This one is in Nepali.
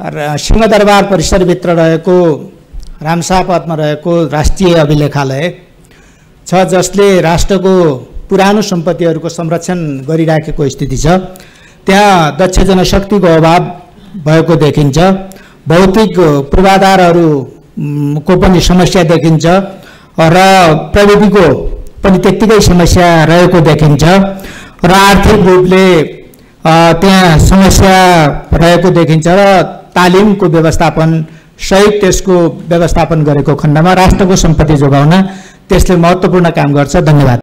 र सिंहदरबार परिसरभित्र रहेको रामसापथमा रहेको राष्ट्रिय अभिलेखालय छ जसले राष्ट्रको पुरानो सम्पत्तिहरूको संरक्षण गरिराखेको स्थिति छ त्यहाँ दक्ष जनशक्तिको अभाव भएको देखिन्छ भौतिक पूर्वाधारहरू म, को पनि समस्या देखिन्छ र प्रविधिको पनि त्यत्तिकै समस्या रहेको देखिन्छ र आर्थिक रूपले त्यहाँ समस्या रहेको देखिन्छ र तालिमको व्यवस्थापन सहित त्यसको व्यवस्थापन गरेको खण्डमा राष्ट्रको सम्पत्ति जोगाउन त्यसले महत्त्वपूर्ण काम गर्छ। धन्यवाद।